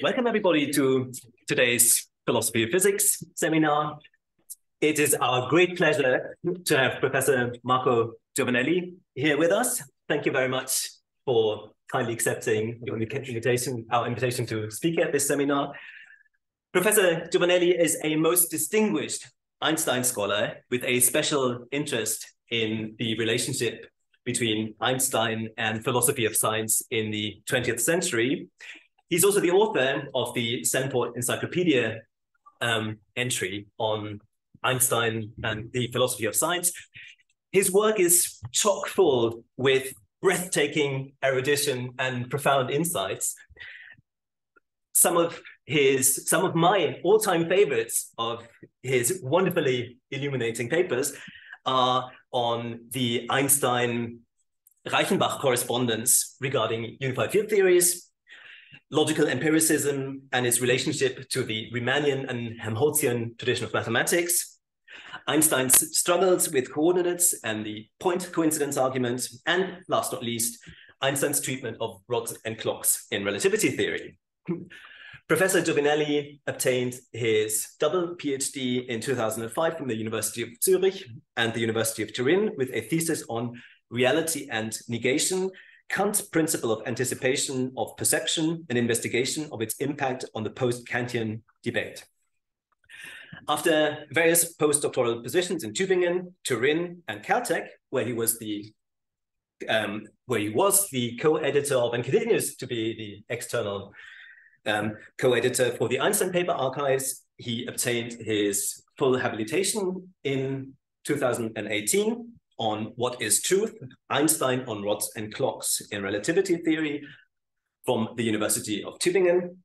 Welcome everybody to today's Philosophy of Physics seminar. It is our great pleasure to have Professor Marco Giovanelli here with us. Thank you very much for kindly accepting your invitation, our invitation to speak at this seminar. Professor Giovanelli is a most distinguished Einstein scholar with a special interest in the relationship between Einstein and philosophy of science in the 20th century. He's also the author of the Stanford Encyclopedia um, entry on Einstein and the philosophy of science. His work is chock full with breathtaking erudition and profound insights. Some of his, some of my all-time favorites of his wonderfully illuminating papers are on the Einstein-Reichenbach correspondence regarding unified field theories, logical empiricism and its relationship to the Riemannian and Helmholtzian tradition of mathematics, Einstein's struggles with coordinates and the point coincidence argument, and last but not least, Einstein's treatment of rods and clocks in relativity theory. Professor Giovanelli obtained his double PhD in 2005 from the University of Zurich and the University of Turin with a thesis on reality and negation, Kant's principle of anticipation of perception and investigation of its impact on the post-Kantian debate. After various postdoctoral positions in Tübingen, Turin, and Caltech, where he was the um, where he was the co-editor of and continues to be the external um, co-editor for the Einstein paper archives. He obtained his full habilitation in 2018 on what is truth, Einstein on rods and clocks in relativity theory from the University of Tübingen.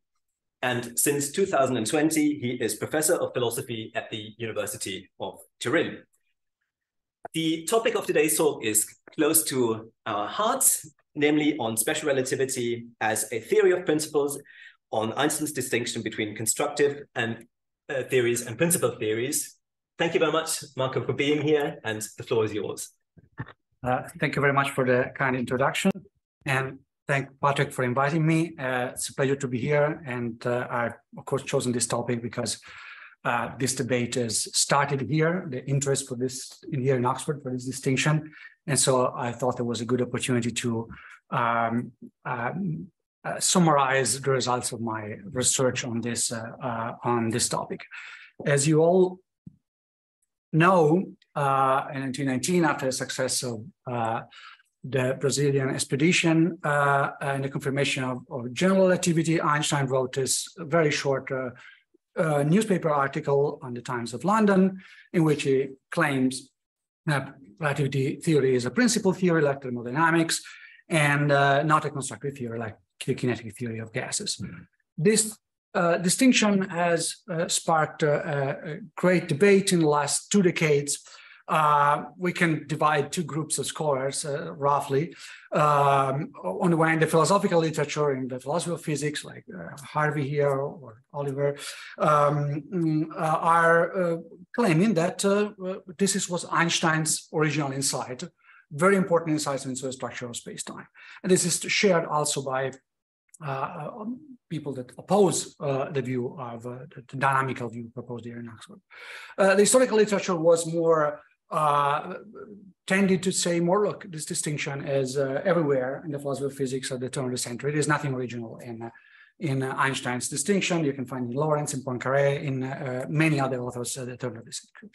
And since 2020, he is professor of philosophy at the University of Turin. The topic of today's talk is close to our hearts, namely on special relativity as a theory of principles on Einstein's distinction between constructive and uh, theories and principal theories. Thank you very much, Marco, for being here, and the floor is yours. Uh, thank you very much for the kind introduction, and thank Patrick for inviting me. Uh, it's a pleasure to be here, and uh, I've of course chosen this topic because uh, this debate has started here. The interest for this in here in Oxford for this distinction, and so I thought there was a good opportunity to um, um, uh, summarize the results of my research on this uh, on this topic. As you all know, in 1919, after the success of the Brazilian expedition uh, and the confirmation of, of, general relativity, Einstein wrote this very short uh, uh, newspaper article on the Times of London, in which he claims that relativity theory is a principal theory like thermodynamics and not a constructive theory like the kinetic theory of gases. Mm -hmm. This uh, distinction has uh, sparked uh, a great debate in the last two decades. Uh, we can divide two groups of scholars uh, roughly. Um, on the one hand, the philosophical literature in the philosophy of physics, like uh, Harvey here or Oliver, um, are claiming that this is, was Einstein's original insight, very important insights into the structure of space-time. And this is shared also by uh, um, people that oppose uh, the view of uh, the dynamical view proposed here in Oxford. Uh, the historical literature was more uh, tended to say more, look, this distinction is uh, everywhere in the philosophy of physics at the turn of the century. there's nothing original in, in Einstein's distinction. You can find in Lawrence in Poincaré, in many other authors at the turn of the century.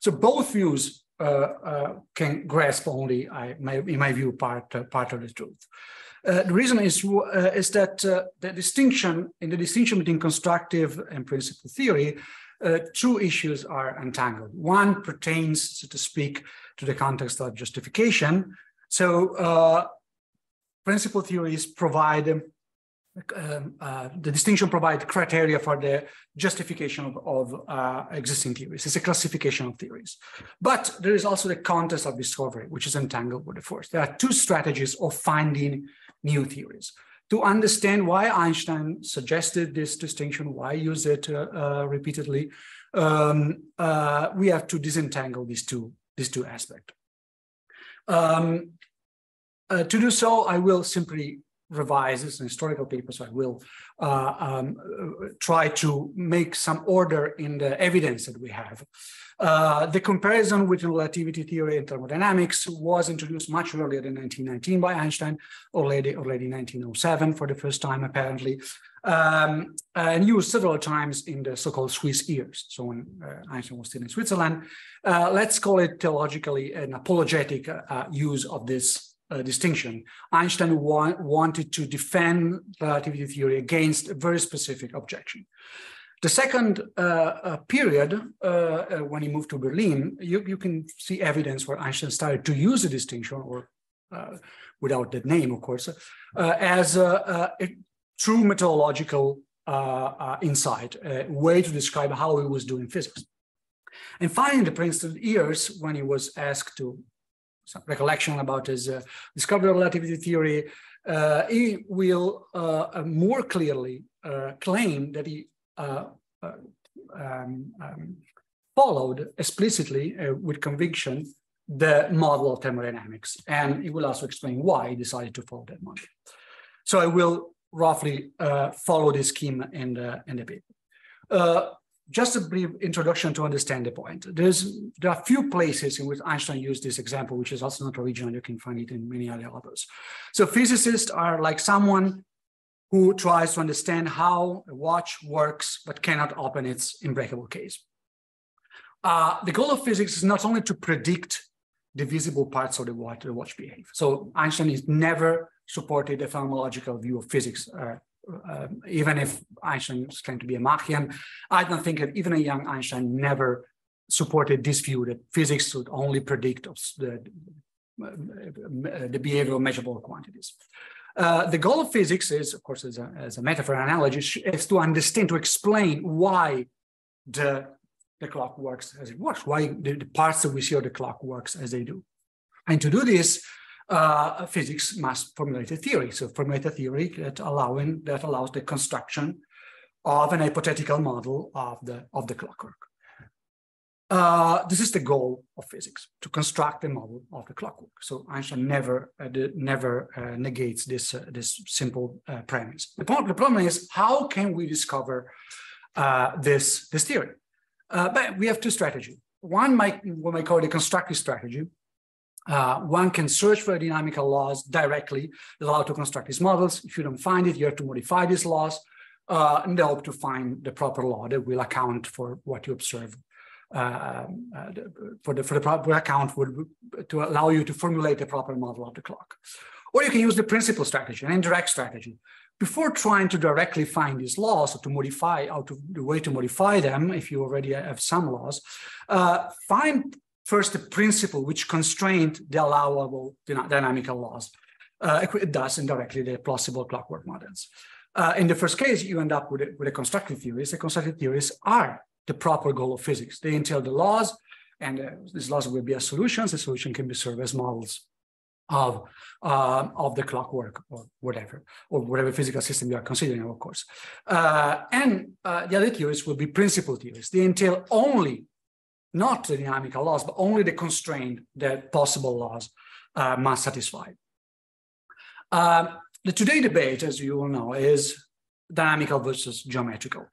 So both views can grasp only, I, my, in my view, part, part of the truth. Uh, the reason is, uh, is that uh, the distinction, in the distinction between constructive and principle theory, uh, two issues are entangled. One pertains, so to speak, to the context of justification. So uh, principal theories provide, um, uh, the distinction provide criteria for the justification of, of existing theories. It's a classification of theories. But there is also the context of discovery, which is entangled with the first. There are two strategies of finding new theories. To understand why Einstein suggested this distinction, why use it uh, uh, repeatedly, um, uh, we have to disentangle these two, these two aspects. Um, uh, to do so, I will simply revise this historical paper, so I will uh, um, try to make some order in the evidence that we have. Uh, the comparison with relativity theory and thermodynamics was introduced much earlier than 1919 by Einstein, already already 1907 for the first time apparently, um, and used several times in the so-called Swiss years. So when uh, Einstein was still in Switzerland, uh, let's call it theologically an apologetic uh, use of this uh, distinction. Einstein wa wanted to defend relativity theory against a very specific objection. The second uh, uh, period, uh, uh, when he moved to Berlin, you, you can see evidence where Einstein started to use the distinction, or uh, without that name, of course, as a, a, true methodological insight, a way to describe how he was doing physics. And finally, in the Princeton years, when he was asked to some recollection about his uh, discovery of relativity theory, uh, he will uh, more clearly claim that he uh, uh, um, um, followed explicitly uh, with conviction the model of thermodynamics. And he will also explain why he decided to follow that model. So I will roughly uh, follow this scheme in the, in the paper. Just a brief introduction to understand the point. There's, there are a few places in which Einstein used this example, which is also not original. You can find it in many other authors. So physicists are like someone who tries to understand how a watch works but cannot open its unbreakable case. Uh, the goal of physics is not only to predict the visible parts of the watch, the watch behave. So Einstein has never supported a phenomenological view of physics, uh, uh, even if Einstein claimed to be a Machian. I don't think that even a young Einstein never supported this view that physics should only predict the, the behavior of measurable quantities. Uh, the goal of physics is, of course, as a, as a metaphor analogy, is to understand, to explain why the, the clock works as it works, why the, the parts that we see of the clock works as they do. And to do this, uh, physics must formulate a theory. So formulate a theory that allowing that allows the construction of an hypothetical model of the of the clockwork. Uh, this is the goal of physics, to construct a model of the clockwork. So Einstein never, uh, never uh, negates this, uh, this simple uh, premise. The, the problem is, how can we discover uh, this, this theory? but we have two strategies. One might, what we call the constructive strategy. One can search for dynamical laws directly, allow to construct these models. If you don't find it, you have to modify these laws and hope to find the proper law that will account for what you observe uh, uh, for the for the proper account would to allow you to formulate the proper model of the clock. Or you can use the principal strategy, an indirect strategy. Before trying to directly find these laws or to modify, or to the way to modify them, if you already have some laws, uh, find first the principle which constrained the allowable dynamical laws. Uh, thus, indirectly, the plausible clockwork models. Uh, in the first case, you end up with a, with a constructive theories. The constructive theories are the proper goal of physics. They entail the laws, and uh, these laws will be as solutions. The solution can be served as models of uh, of the clockwork or whatever, or whatever physical system you are considering, of course. Uh, and uh, the other theories will be principle theories. They entail only not the dynamical laws, but only the constraint that possible laws uh, must satisfy. Uh, the today debate, as you all know, is dynamical versus geometrical.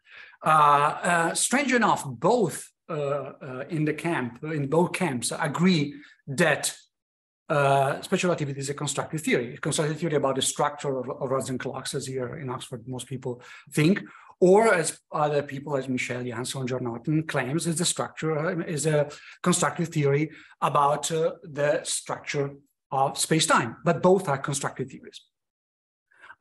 Uh, uh, strange enough, both uh, in the camp, in both camps, agree that uh, special relativity is a constructive theory, a constructive theory about the structure of, of rods and clocks, as here in Oxford most people think, or as other people, as Michel John Norton claims, is the structure is a constructive theory about uh, the structure of space-time. But both are constructive theories.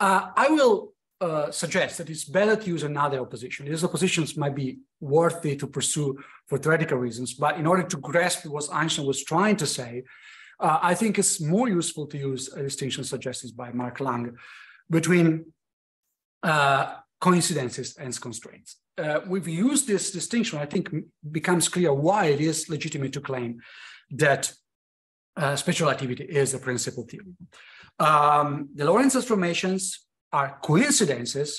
Uh, I will uh, suggest that it's better to use another opposition. These oppositions might be worthy to pursue for theoretical reasons, but in order to grasp what Einstein was trying to say, uh, I think it's more useful to use a distinction suggested by Marc Lange between uh, coincidences and constraints. Uh, we've used this distinction, I think becomes clear why it is legitimate to claim that uh, special relativity is a principal theory. Um, the Lorentz transformations are coincidences,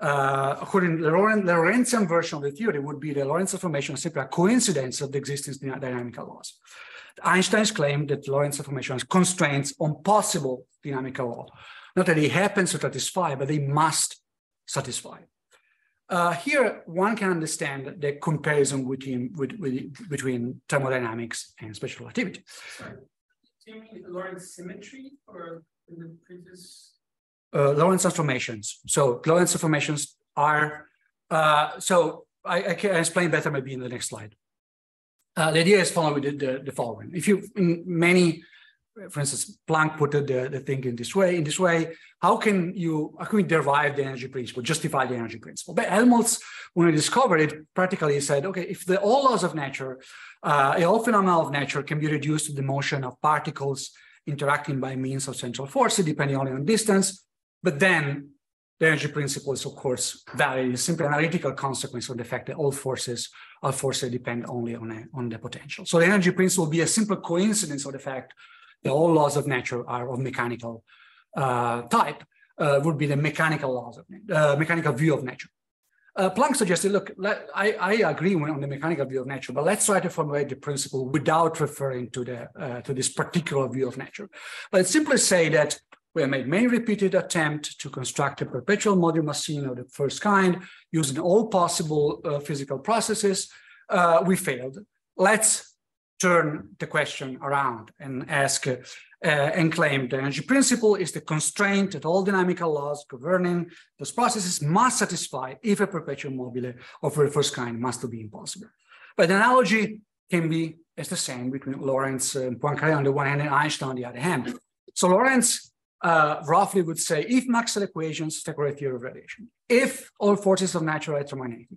uh, according to the Lorentzian version of the theory would be the Lorentz transformation simply a coincidence of the existence of dynamical laws. Einstein's claim that Lorentz transformation constraints on possible dynamical law. Not that it happens to satisfy, but they must satisfy. Uh, here, one can understand the comparison between, with, with, between thermodynamics and special relativity. Sorry. Do you mean Lorentz symmetry or in the previous? Uh, Lorentz transformations. So Lorentz transformations are, uh, so I, I, can explain better maybe in the next slide. Uh, the idea is following the, the, the, following. If you, in many for instance, Planck put the, the thing in this way, in this way, how can you, how can we derive the energy principle, justify the energy principle? But Helmholtz, when he discovered it, practically said, okay, if the all laws of nature, uh, all phenomena of nature can be reduced to the motion of particles interacting by means of central forces, depending only on distance, but then the energy principle is, of course, valid. It's simply an analytical consequence of the fact that all forces, are forces depend only on, a, on the potential. So the energy principle will be a simple coincidence of the fact all laws of nature are of mechanical uh, type, uh, would be the mechanical laws of uh, mechanical view of nature. Uh, Planck suggested, look, let, I, I, agree on the mechanical view of nature, but let's try to formulate the principle without referring to the uh, to this particular view of nature. Let's simply say that we have made many repeated attempts to construct a perpetual module machine of the first kind using all possible uh, physical processes. we failed. Let's turn the question around and ask uh, and claim the energy principle is the constraint that all dynamical laws governing those processes must satisfy if a perpetual mobile of the first kind must be impossible. But the analogy can be as the same between Lorentz and Poincaré on the one hand and Einstein on the other hand. So Lorentz uh, roughly would say if Maxwell equations take away theory of radiation, if all forces of nature are electromagnetic,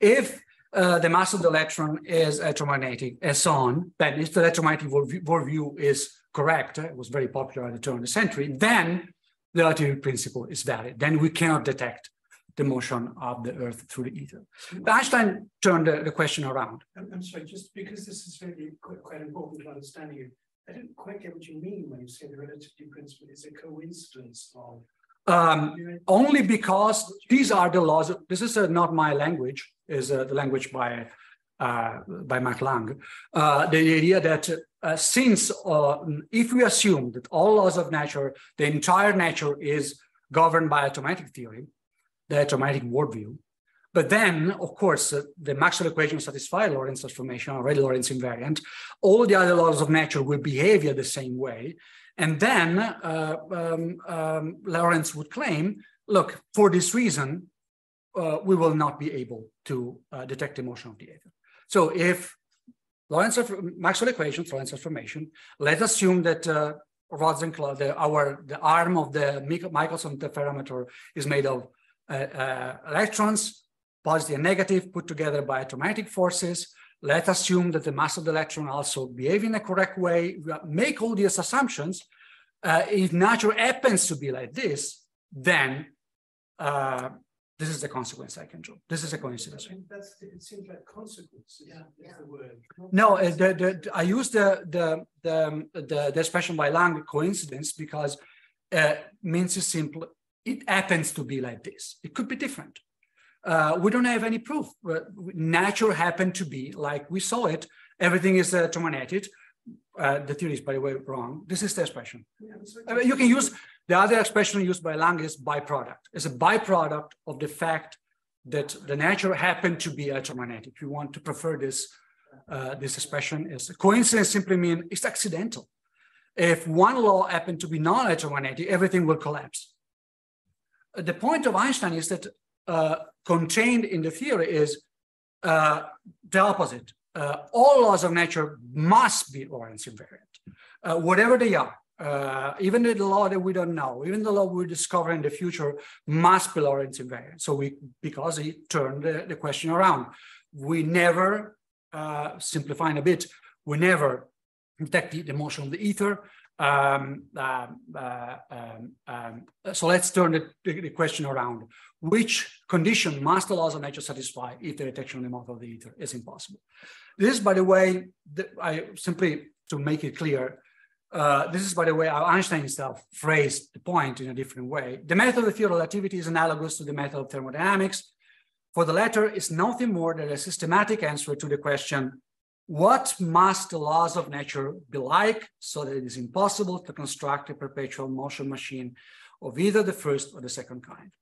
if uh, the mass of the electron is electromagnetic so on, then if the electromagnetic worldview is correct, it was very popular at the turn of the century, then the relativity principle is valid. Then we cannot detect the motion of the Earth through the ether. But Einstein turned the, the question around. I'm, I'm, sorry, just because this is really quite, quite important to understanding you, I didn't quite get what you mean when you say the relativity principle is a coincidence of. Um, only because these are the laws. This is uh, not my language is uh, the language by uh, by Max Lange. Uh, the idea that since if we assume that all laws of nature, the entire nature is governed by automatic theory, the automatic worldview, but then, of course, the Maxwell equation satisfies Lorentz transformation, already Lorentz invariant. All the other laws of nature will behave the same way. And then uh, um, um, Lorentz would claim, look, for this reason, uh, we will not be able to uh, detect the motion of the ether. So if of Maxwell equations, Lorentz transformation, let's assume that uh, rods and the, our the arm of the Michelson interferometer is made of uh, uh, electrons, positive and negative, put together by automatic forces. Let's assume that the mass of the electron also behave in a correct way. Make all these assumptions. Uh, if nature happens to be like this, then uh, this is the consequence I can draw. This is a coincidence. That's it seems like consequence. Yeah, yeah. the word. No, uh, the, the, I use the, the the the the expression by Lange coincidence because uh, means it's simple. It happens to be like this. It could be different. Uh, we don't have any proof. Nature happened to be like we saw it. Everything is uh, terminated. Uh, the theory is, by the way, wrong. This is the expression. Yeah, you can use the other expression used by Lange is byproduct. It's a byproduct of the fact that the nature happened to be electromagnetic. If you want to prefer this, uh, this expression is coincidence simply means it's accidental. If one law happened to be non-electromagnetic, everything will collapse. Uh, the point of Einstein is that uh, contained in the theory is uh, the opposite. Uh, all laws of nature must be Lorentz invariant, uh, whatever they are uh, even the law that we don't know, even the law we discover in the future must be Lorentz invariant. So we, because he turned the, the question around, we never, simplifying a bit, we never detect the motion of the ether. Um, uh, uh um, um, so let's turn the, the, the, question around. Which condition must the laws of nature satisfy if the detection of the motion of the ether is impossible? This, by the way, the, I simply to make it clear, uh, this is, by the way, how Einstein himself phrased the point in a different way. The method of theory of relativity is analogous to the method of thermodynamics. For the latter, it's nothing more than a systematic answer to the question, what must the laws of nature be like so that it is impossible to construct a perpetual motion machine of either the first or the second kind.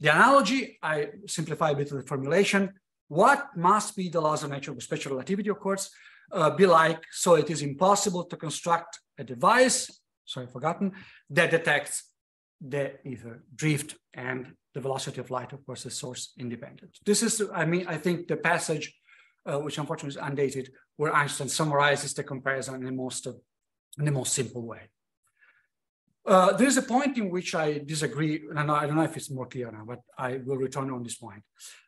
The analogy, I simplify a bit of the formulation. What must be the laws of nature of special relativity, of course, uh, be like, so it is impossible to construct a device, sorry, forgotten, that detects the ether drift and the velocity of light, of course, is source independent. This is, I mean, I think the passage, uh, which unfortunately is undated, where Einstein summarizes the comparison in the most, uh, in the most simple way. Uh, there's a point in which I disagree, and I don't know if it's more clear now, but I will return on this point.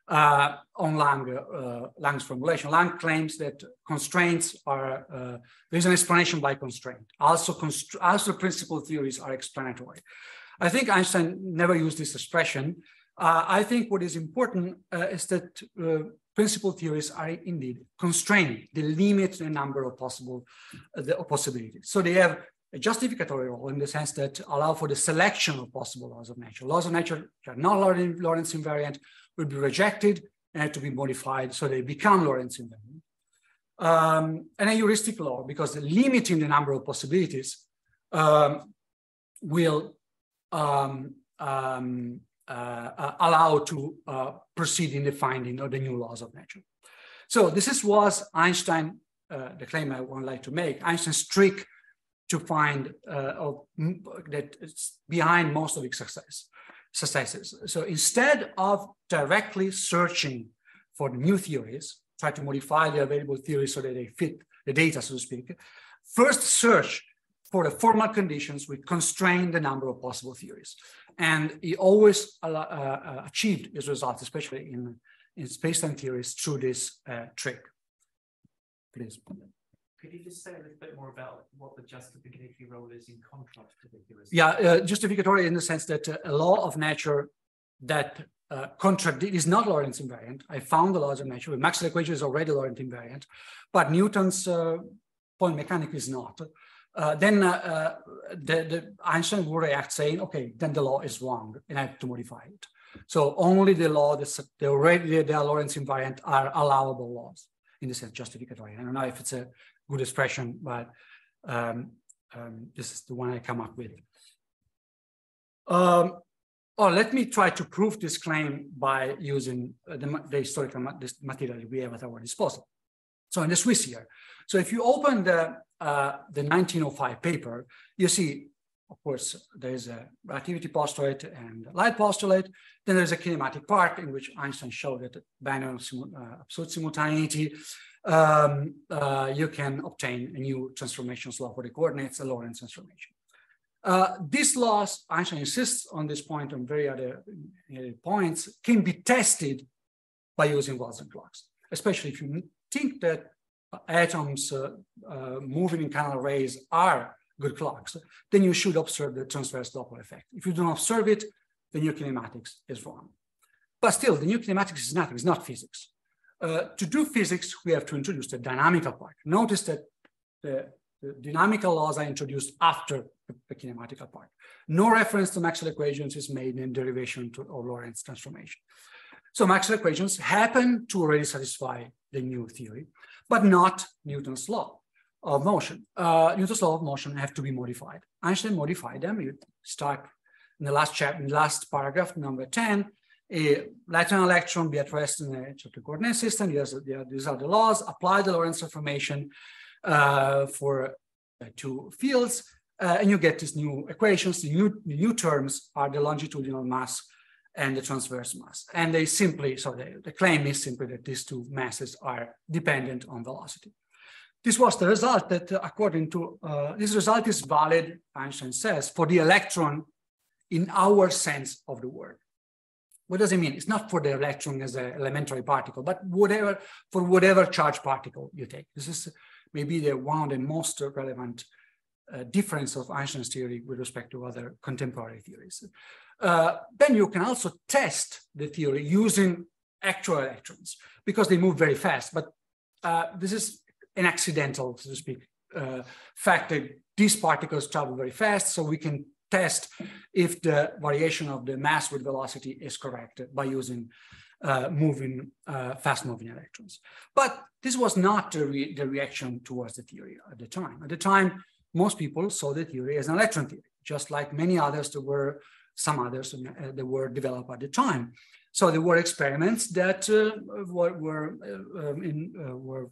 Uh, on Lange, uh, Lange's formulation, Lange claims that constraints are, uh, there's an explanation by constraint. Also, const also principal theories are explanatory. I think Einstein never used this expression. Uh, I think what is important uh, is that principal theories are indeed constraining. They limit the number of possible the possibilities. So they have a justificatory role in the sense that allow for the selection of possible laws of nature. Laws of nature which are not Lorentz invariant will be rejected and to be modified so they become Lorentz invariant. Um, and a heuristic law, because limiting the number of possibilities um, will um, um uh, uh, allow to uh, proceed in the finding of the new laws of nature. So this is was Einstein, uh, the claim I would like to make, Einstein's trick to find uh, that it's behind most of its success, successes. So instead of directly searching for the new theories, try to modify the available theories so that they fit the data, so to speak, first search for the formal conditions which constrain the number of possible theories. And he always uh, uh, achieved his results, especially in, in space-time theories, through this uh, trick. Please. Could you just say a little bit more about what the justificatory role is in contrast to the heuristic? Yeah, uh, justificatory in the sense that a law of nature that uh, contradict is not Lorentz invariant. I found the laws of nature. Maxwell equation is already Lorentz invariant, but Newton's uh, point mechanics is not. Uh, then uh, uh, the, the Einstein would react saying, okay, then the law is wrong and I have to modify it. So only the law, the, the already the Lorentz invariant are allowable laws in the sense justificatory. I don't know if it's a good expression, but um, um, this is the one I come up with. Um, oh, let me try to prove this claim by using uh, the, the historical ma material we have at our disposal. So in the Swiss here, so if you open the, uh, the 1905 paper, you see, of course, there's a relativity postulate and light postulate. Then there's a kinematic part in which Einstein showed that binary uh, absolute simultaneity um, uh, you can obtain a new transformations law for the coordinates, a Lorentz transformation. Uh, these laws, Einstein insists on this point on very other uh, points, can be tested by using Wilson clocks, especially if you think that atoms uh, uh, moving in canal rays are good clocks, then you should observe the transverse Doppler effect. If you don't observe it, the new kinematics is wrong. But still, the new kinematics is nothing, it's not physics. Uh, to do physics, we have to introduce the dynamical part. Notice that the, the dynamical laws are introduced after the, the, kinematical part. No reference to Maxwell equations is made in derivation to, or Lorentz transformation. So Maxwell equations happen to already satisfy the new theory, but not Newton's law of motion. Uh, Newton's law of motion have to be modified. Einstein modified them. You start in the last chapter, in the last paragraph, number 10, a lateral electron be at rest in the the coordinate system. Are, these are the laws. Apply the Lorentz transformation uh, for uh, two fields, uh, and you get these new equations. The new, the new terms are the longitudinal mass and the transverse mass. And they simply, so the, claim is simply that these two masses are dependent on velocity. This was the result that, uh, according to, uh, this result is valid, Einstein says, for the electron in our sense of the word. What does it mean? It's not for the electron as an elementary particle, but whatever for whatever charge particle you take. This is maybe the one the most relevant uh, difference of Einstein's theory with respect to other contemporary theories. Uh, then you can also test the theory using actual electrons because they move very fast. But uh, this is an accidental, so to speak, uh, fact that these particles travel very fast, so we can test if the variation of the mass with velocity is correct by using uh, moving, uh, fast moving electrons. But this was not the, re the, reaction towards the theory at the time. At the time, most people saw the theory as an electron theory, just like many others that were some others uh, that were developed at the time. So there were experiments that uh, were were, uh, um, in, were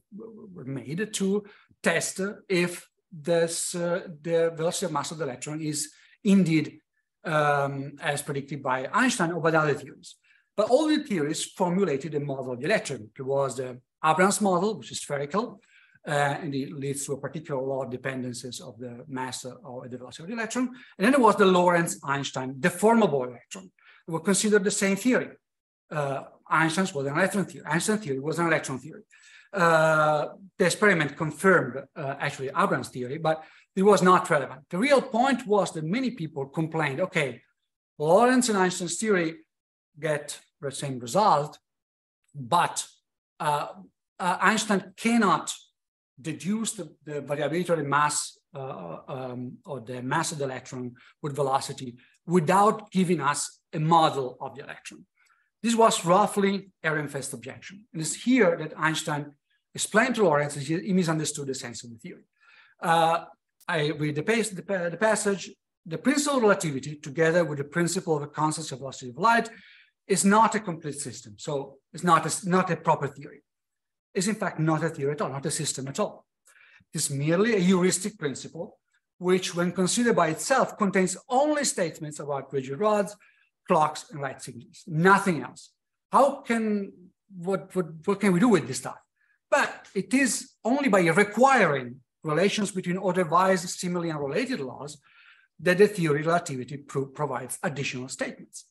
were made to test if this uh, the velocity of mass of the electron is indeed um, as predicted by Einstein or by other theories. But all the theories formulated a model of the electron. There was the Abraham model, which is spherical, uh, and it leads to a particular law of dependencies of the mass or the velocity of the electron. And then there was the Lorentz-Einstein deformable electron. It was considered the same theory. Uh, Einstein's was an electron theory. Einstein theory was an electron theory. Uh, the experiment confirmed uh, actually Abraham's theory, but it was not relevant. The real point was that many people complained, okay, Lorentz and Einstein's theory get the same result, but uh, uh, Einstein cannot deduce the, the, variability of the mass uh, um, or the mass of the electron with velocity without giving us a model of the electron. This was roughly Ehrenfest's objection. And it's here that Einstein explained to Lorentz that he misunderstood the sense of the theory. Uh, I read the, pace, the, the, passage, the principle of relativity together with the principle of the constant velocity of light is not a complete system. So it's not a, not a proper theory. It's in fact not a theory at all, not a system at all. It's merely a heuristic principle, which when considered by itself contains only statements about rigid rods, clocks, and light signals, nothing else. How can, what, what, what can we do with this stuff? But it is only by requiring relations between otherwise similarly unrelated laws that the theory of relativity pro provides additional statements.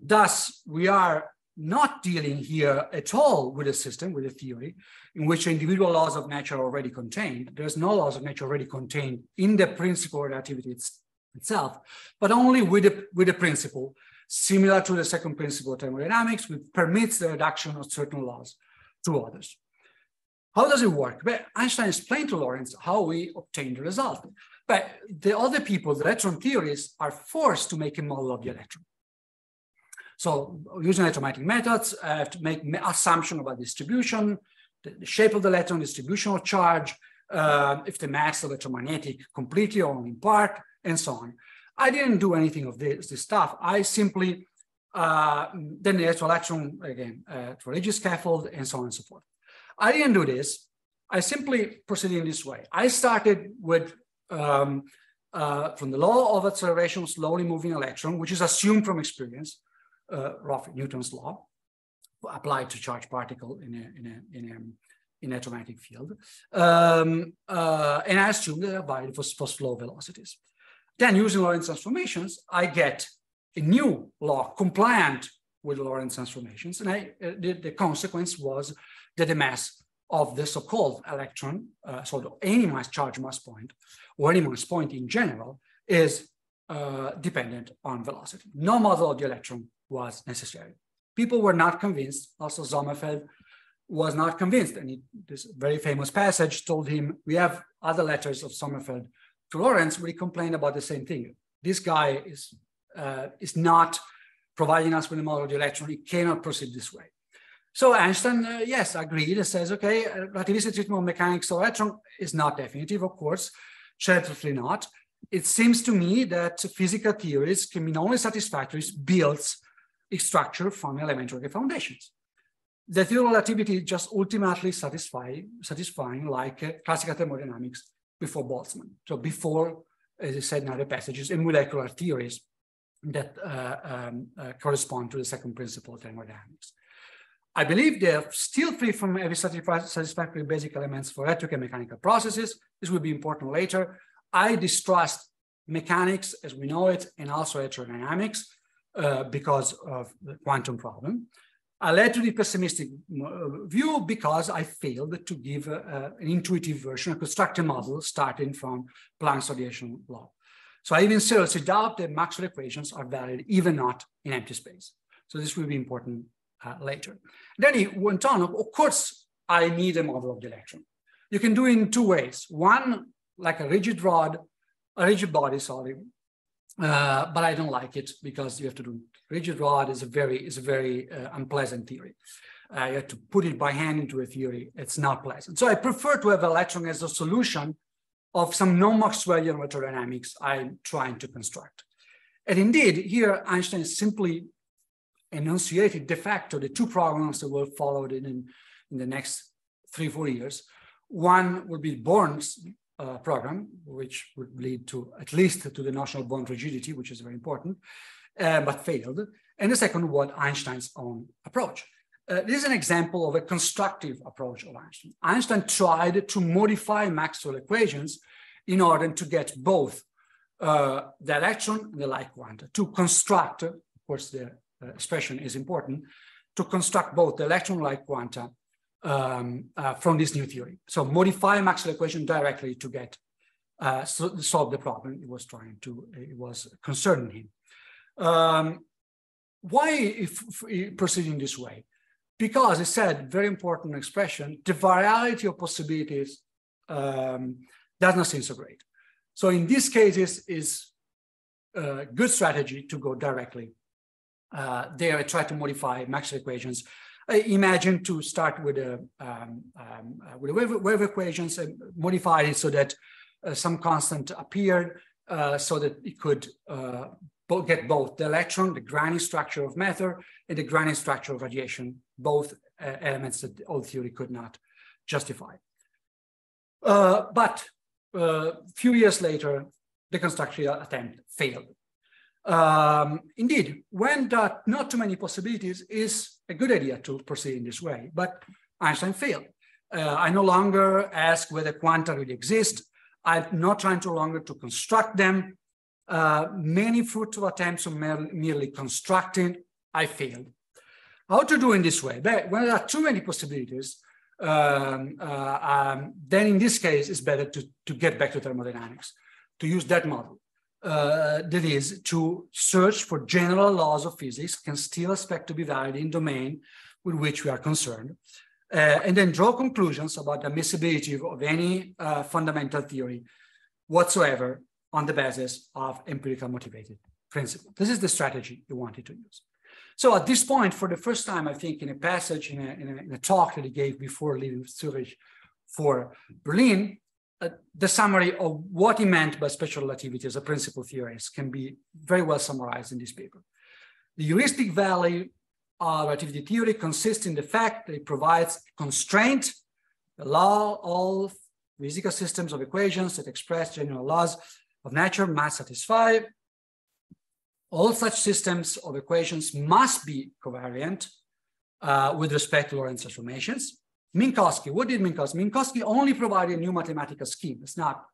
Thus, we are not dealing here at all with a system, with a theory, in which individual laws of nature are already contained. There's no laws of nature already contained in the principle of relativity itself, but only with a, with a principle similar to the second principle of thermodynamics, which permits the reduction of certain laws to others. How does it work? But Einstein explained to Lorentz how we obtain the result. But the other people, the electron theorists, are forced to make a model of the electron. So using electromagnetic methods, I have to make assumption about distribution, the, shape of the electron, distribution of charge, uh, if the mass is electromagnetic completely or in part, and so on. I didn't do anything of this, this stuff. I simply, uh, then the electron, again, uh, to scaffold, and so on and so forth. I didn't do this. I simply proceeded in this way. I started with um, uh, from the law of acceleration slowly moving electron, which is assumed from experience, uh, Newton's law, applied to charged particle in a, in a, in a, in electromagnetic field. Um, uh, and I assume that they're valid for, for slow velocities. Then using Lorentz transformations, I get a new law compliant with Lorentz transformations. And I, uh, the, the consequence was that the mass of the so-called electron, uh, so any mass charge mass point, or any mass point in general, is uh, dependent on velocity. No model of the electron was necessary. People were not convinced. Also, Sommerfeld was not convinced. And he, this very famous passage told him, we have other letters of Sommerfeld to Lorentz where he complained about the same thing. This guy is, uh, is not providing us with a model of the electron. He cannot proceed this way. So Einstein, uh, yes, agreed. He says, okay, uh, relativistic treatment of mechanics of electron is not definitive, of course, certainly not. It seems to me that physical theories can be only satisfactory builds structure from elementary foundations. The theory of relativity just ultimately satisfy, satisfying like uh, classical thermodynamics before Boltzmann. So before, as I said in other passages, in molecular theories that uh, um, uh, correspond to the second principle of thermodynamics. I believe they're still free from every satisfactory basic elements for electrical and mechanical processes. This will be important later. I distrust mechanics as we know it and also electrodynamics uh, because of the quantum problem. I led to the pessimistic uh, view because I failed to give an intuitive version, a constructive model starting from Planck's radiation law. So I even seriously doubt that Maxwell equations are valid, even not in empty space. So this will be important uh, later. Then he went on, of course, I need a model of the electron. You can do it in two ways. One, like a rigid rod, a rigid body, sorry, uh, but I don't like it because you have to do rigid rod is a very is a very uh, unpleasant theory. Uh, you have to put it by hand into a theory. It's not pleasant. So I prefer to have electron as a solution of some non-Maxwellian electrodynamics I'm trying to construct. And indeed, here Einstein simply enunciated de facto the two problems that were followed in, in the next three, four years. One will be Born's uh, program, which would lead to at least to the notional Born rigidity, which is very important, uh, but failed. And the second was Einstein's own approach. Uh, this is an example of a constructive approach of Einstein. Einstein tried to modify Maxwell equations in order to get both uh, the electron and the light quanta, to construct, of course, the uh, expression is important, to construct both the electron light quanta um, uh, from this new theory. So modify Maxwell equation directly to get uh, so solve the problem it was trying to, it was concerning him. Um, why if, if proceeding this way? Because it said, very important expression, the variety of possibilities um, does not seem so great. So in these cases is a good strategy to go directly uh, there. I try to modify Maxwell equations. Imagine to start with a um, um, uh, with wave, wave equations and modify it so that uh, some constant appeared uh, so that it could uh, get both the electron, the Granic structure of matter, and the Granic structure of radiation, both uh, elements that old theory could not justify. Uh, but a uh, few years later, the construction attempt failed. Um, indeed, when there are not too many possibilities, is a good idea to proceed in this way, but Einstein failed. Uh, I no longer ask whether quanta really exist. I'm not trying to longer to construct them uh, many fruitful attempts on mer merely constructing, I failed. How to do in this way? But when there are too many possibilities, um, uh, um, then in this case, it's better to, to get back to thermodynamics, to use that model. Uh, that is to search for general laws of physics can still expect to be valid in domain with which we are concerned, uh, and then draw conclusions about the admissibility of any uh, fundamental theory whatsoever on the basis of empirical motivated principle. This is the strategy you wanted to use. So at this point, for the first time, I think in a passage, in a, in a, in a talk that he gave before leaving Zurich for Berlin, uh, the summary of what he meant by special relativity as a principal theorist can be very well summarized in this paper. The heuristic value of relativity theory consists in the fact that it provides constraint, the law all physical systems of equations that express general laws of nature must satisfy. All such systems of equations must be covariant uh, with respect to Lorentz transformations. Minkowski, what did Minkowski? Minkowski only provided a new mathematical scheme. It's not,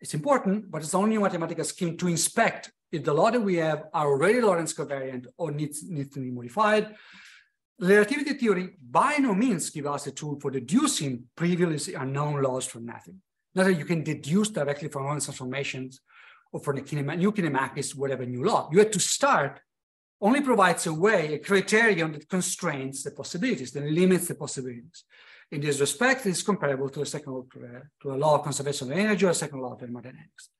it's important, but it's only a mathematical scheme to inspect if the law that we have are already Lorentz covariant or needs, needs to be modified. Relativity theory by no means gives us a tool for deducing previously unknown laws from nothing. Not that you can deduce directly from Lorentz transformations or from the kinema new kinematics, whatever new law. You have to start only provides a way, a criterion that constrains the possibilities, that limits the possibilities. In this respect, it's comparable to a second to a law of conservation of energy or a second law of thermodynamics.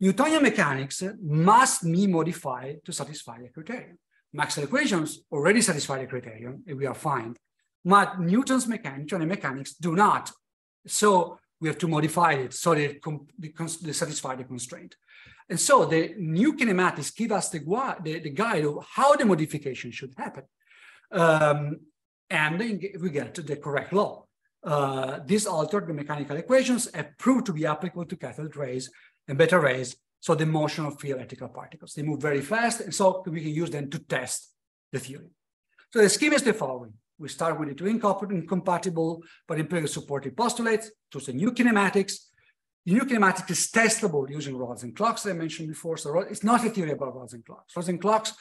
Newtonian mechanics must be modified to satisfy the criterion. Maxwell equations already satisfy the criterion, and we are fine. But Newton's mechanics, Newtonian mechanics do not. So we have to modify it so that it they satisfy the constraint. And so the new kinematics give us the, the, the guide of how the modification should happen. Um, and we get the correct law. Uh, this altered the mechanical equations have proved to be applicable to cathode rays and beta rays, so the motion of free electrical particles. They move very fast, and so we can use them to test the theory. So the scheme is the following. We start with the two incompatible but empirically supported postulates, choose the new kinematics. The new kinematics is testable using rods and clocks, I mentioned before. So it's not a theory about rods and clocks. Rods and clocks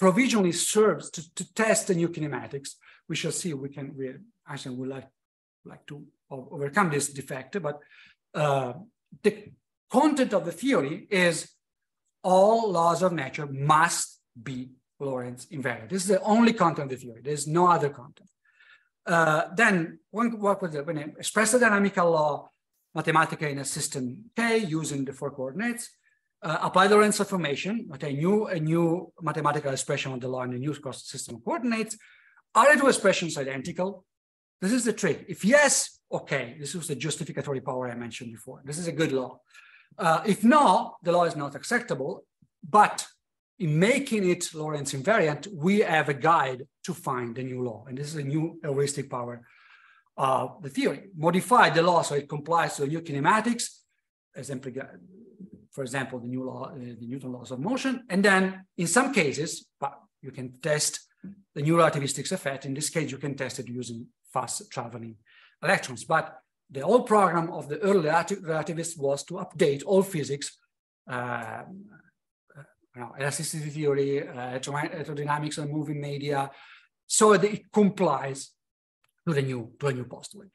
provisionally serves to, to test the new kinematics. We shall see we can, we actually would like, like to overcome this defect, but uh, the content of the theory is all laws of nature must be Lorentz invariant. This is the only content of the theory. There's no other content. Uh, then one work with the, when express the dynamical law mathematically in a system K using the four coordinates, uh, apply Lorentz transformation, a new, a new mathematical expression of the law in the new system of coordinates. Are the two expressions identical? This is the trick. If yes, okay, this was the justificatory power I mentioned before. This is a good law. Uh, if no, the law is not acceptable, but in making it Lorentz invariant, we have a guide to find the new law. And this is a new heuristic power of the theory. Modify the law so it complies to the new kinematics, example, for example, the new law, uh, the Newton laws of motion. And then in some cases, but you can test the new relativistic effect. In this case, you can test it using fast traveling electrons. But the whole program of the early relativists was to update all physics uh, know, elasticity theory, uh, electrodynamics and moving media, so that it complies to the new, to a new postulate.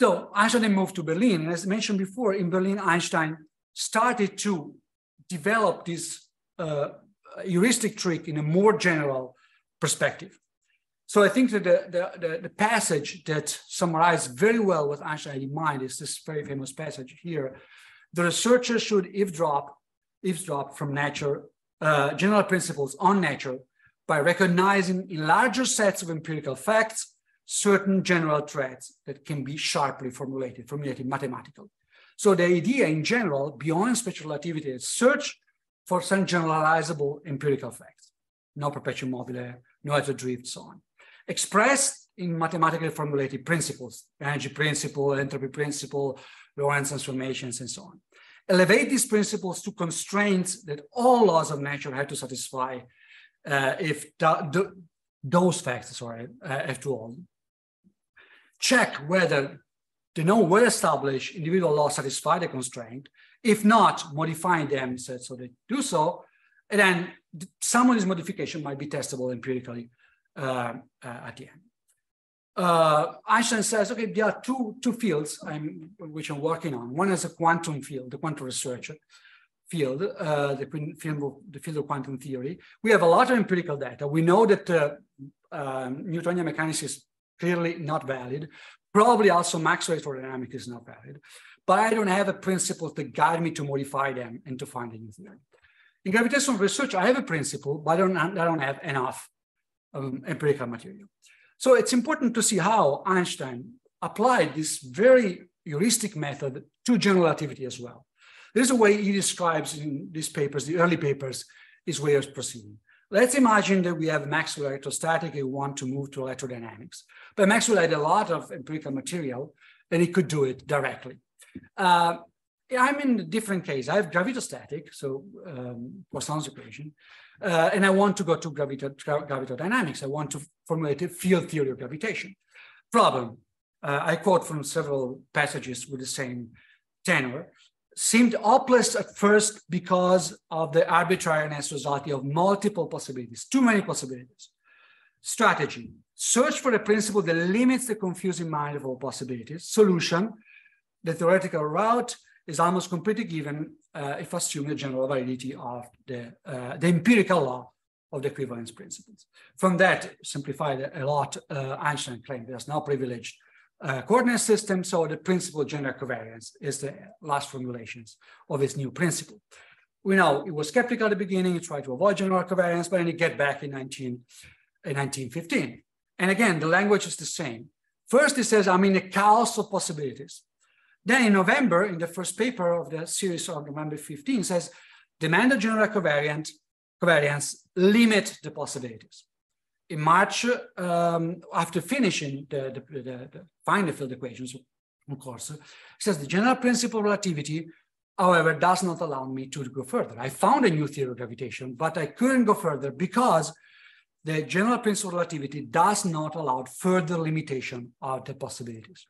So Einstein then moved to Berlin. And as mentioned before, in Berlin, Einstein started to develop this uh, heuristic trick in a more general perspective. So I think that the, the, the, the, passage that summarized very well what Einstein had in mind is this very famous passage here. The researcher should eavesdrop eavesdrop from nature, uh, general principles on nature by recognizing in larger sets of empirical facts certain general traits that can be sharply formulated, formulated mathematically. So the idea in general, beyond special relativity, is search for some generalizable empirical facts, no perpetuum mobile, no ether drift, so on. Expressed in mathematically formulated principles, energy principle, entropy principle, Lorentz transformations, and so on elevate these principles to constraints that all laws of nature have to satisfy uh, if those facts, sorry, uh, all. Check whether the known well-established individual laws satisfy the constraint. If not, modifying them so, they do so. And then some of these modifications might be testable empirically uh, uh at the end uh, Einstein says, okay, there are two, two fields I'm, which I'm working on. One is a quantum field, the quantum research field, uh, the, field of, the field of quantum theory. We have a lot of empirical data. We know that uh, um, Newtonian mechanics is clearly not valid. Probably also Maxwell electrodynamics is not valid. But I don't have a principle to guide me to modify them and to find a new theory. In gravitational research, I have a principle, but I don't, I don't have enough um, empirical material. So it's important to see how Einstein applied this very heuristic method to general relativity as well. There's a way he describes in these papers, the early papers, his way of proceeding. Let's imagine that we have Maxwell electrostatic and want to move to electrodynamics. But Maxwell had a lot of empirical material and he could do it directly. Uh, I'm in a different case. I have gravitostatic, so um, Poisson's equation, uh, and I want to go to gravito gravitodynamics. I want to formulate a field theory of gravitation. Problem, uh, I quote from several passages with the same tenor, seemed hopeless at first because of the arbitrariness resulting of multiple possibilities, too many possibilities. Strategy, search for a principle that limits the confusing mind of all possibilities. Solution, the theoretical route is almost completely given uh, if assume the general validity of the, uh, the empirical law of the equivalence principles. From that, simplified a lot, uh, Einstein claimed there's no privileged uh, coordinate system, so the principle of general covariance is the last formulations of this new principle. We know it was skeptical at the beginning, he tried to avoid general covariance, but then he get back in, 19, in 1915. And again, the language is the same. First, he says, I'm in a chaos of possibilities. Then in November, in the first paper of the series of November 15, says demand a general covariant, covariance, limit the possibilities. In March, um, after finishing the, the, the, the field equations, of course, says the general principle of relativity, however, does not allow me to go further. I found a new theory of gravitation, but I couldn't go further because the general principle of relativity does not allow further limitation of the possibilities.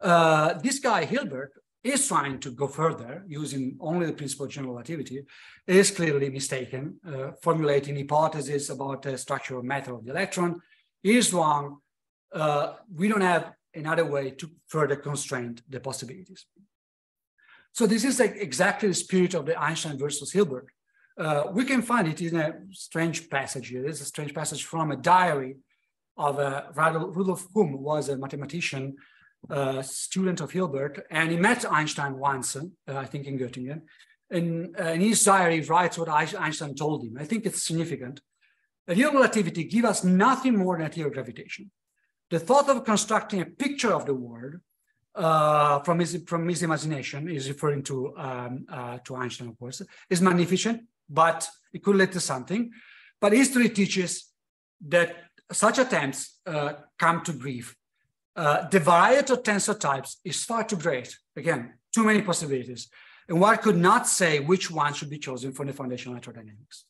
Uh, this guy, Hilbert, is trying to go further using only the principle of general relativity, is clearly mistaken, uh, formulating hypotheses about the structural matter of the electron is wrong. Uh, we don't have another way to further constrain the possibilities. So this is like exactly the spirit of the Einstein versus Hilbert. Uh, we can find it in a strange passage here. Is a strange passage from a diary of uh, Rudolf Humm, was a mathematician student of Hilbert, and he met Einstein once, uh, I think in Göttingen. And uh, in his diary, he writes what Einstein told him. I think it's significant. Real relativity gives us nothing more than a theory of gravitation. The thought of constructing a picture of the world uh, from his from his imagination is referring to um, uh, to Einstein, of course, is magnificent, but it could lead to something. But history teaches that such attempts uh, come to grief. Uh, the variety of tensor types is far too great. Again, too many possibilities. And one could not say which one should be chosen for the foundational electrodynamics.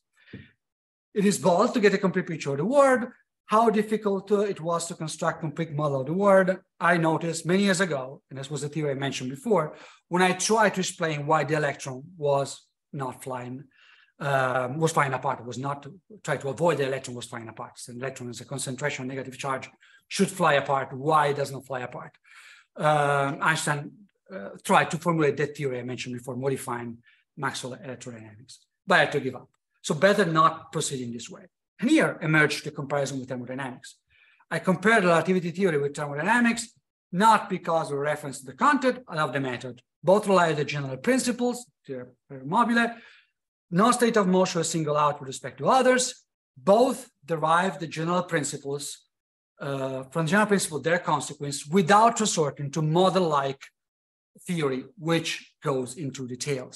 It is bold to get a complete picture of the world, how difficult uh, it was to construct complete model of the world. I noticed many years ago, and this was a theory I mentioned before, when I tried to explain why the electron was not flying, um, was flying apart, was not to try to avoid the electron was flying apart. So the electron is a concentration of negative charge, should fly apart. Why it does not fly apart? Um, Einstein uh, tried to formulate that theory I mentioned before, modifying Maxwell electrodynamics, but I had to give up. So better not proceed in this way. And here emerged the comparison with thermodynamics. I compared relativity theory with thermodynamics, not because of reference to the content, I love the method. Both rely on the general principles, they're mobile. No state of motion is single out with respect to others. Both derive the general principles uh, from general principle, their consequence, without resorting to model-like theory, which goes into details.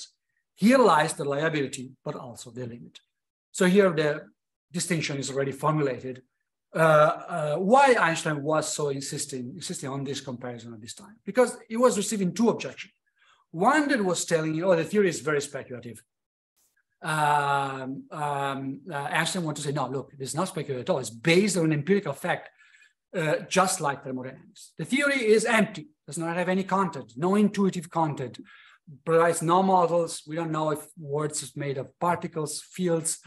Here lies the liability, but also the limit. So here the distinction is already formulated. Uh, uh, why Einstein was so insisting, insisting on this comparison at this time? Because he was receiving two objections. One that was telling you, oh, the theory is very speculative. Um, um, uh, Einstein wanted to say, no, look, it's not speculative at all. It's based on an empirical fact, uh, just like thermodynamics. The theory is empty, does not have any content, no intuitive content, provides no models. We don't know if words is made of particles, fields,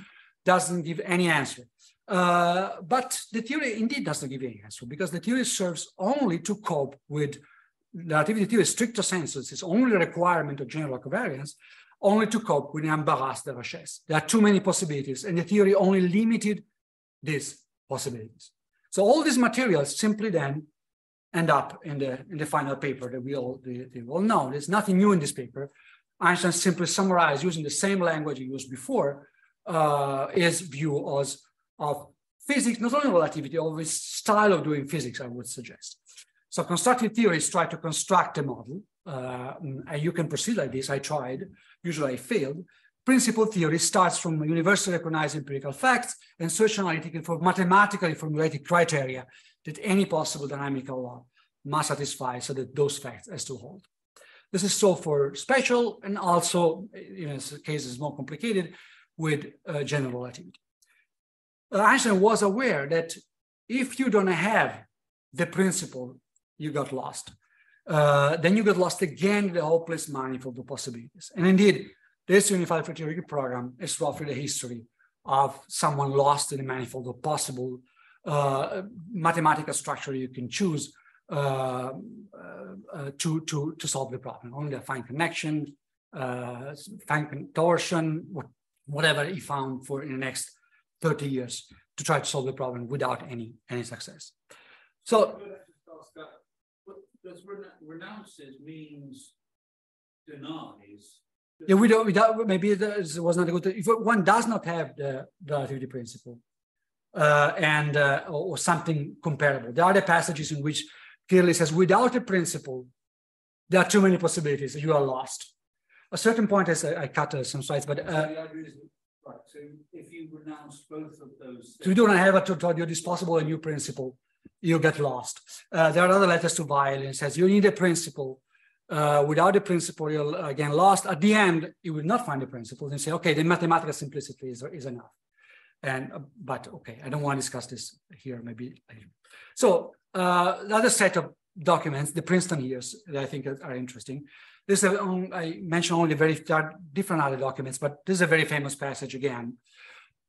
doesn't give any answer. Uh, but the theory indeed doesn't give any answer because the theory serves only to cope with relativity theory stricto sensu. It's only a requirement of general covariance, only to cope with the embarras de richesse. There are too many possibilities, and the theory only limited these possibilities. So all these materials simply then end up in the in the final paper that we all the, the all know. There's nothing new in this paper. Einstein simply summarized using the same language he used before uh, his view as, of physics, not only relativity, of his style of doing physics, I would suggest. So constructive theories try to construct a model, uh, and you can proceed like this. I tried, usually I failed. Principle theory starts from universally recognized empirical facts and search analytically for mathematically formulated criteria that any possible dynamical law must satisfy so that those facts as to hold. This is so for special and also, in cases more complicated, with uh, general relativity. Uh, Einstein was aware that if you don't have the principle, you got lost. Uh, then you get lost again in the hopeless manifold of possibilities. And indeed, this unified theoretical program is roughly the history of someone lost in the manifold of possible uh, mathematical structure you can choose uh, uh, uh, to, to, to solve the problem. Only affine connection, fine contortion, whatever he found for in the next 30 years to try to solve the problem without any any success. So renounces means denies? Yeah, we don't, we don't maybe it was not a good, if one does not have the, relativity principle uh, and, uh, or, or, something comparable, there are the passages in which clearly says without a principle, there are too many possibilities, you are lost a certain point, as I, I cut uh, some slides, but uh, right. So if you renounce both of those, so you don't have a tutorial disposable a new principle, you get lost. Uh, there are other letters to and says you need a principle. Uh, without the principle, you'll again lost. At the end, you will not find the principle and say, okay, the mathematical simplicity is, is enough. And uh, but okay, I don't want to discuss this here. Maybe later. So uh, the other set of documents, the Princeton years, that I think are interesting. This is, a, I mentioned only very different other documents, but this is a very famous passage again.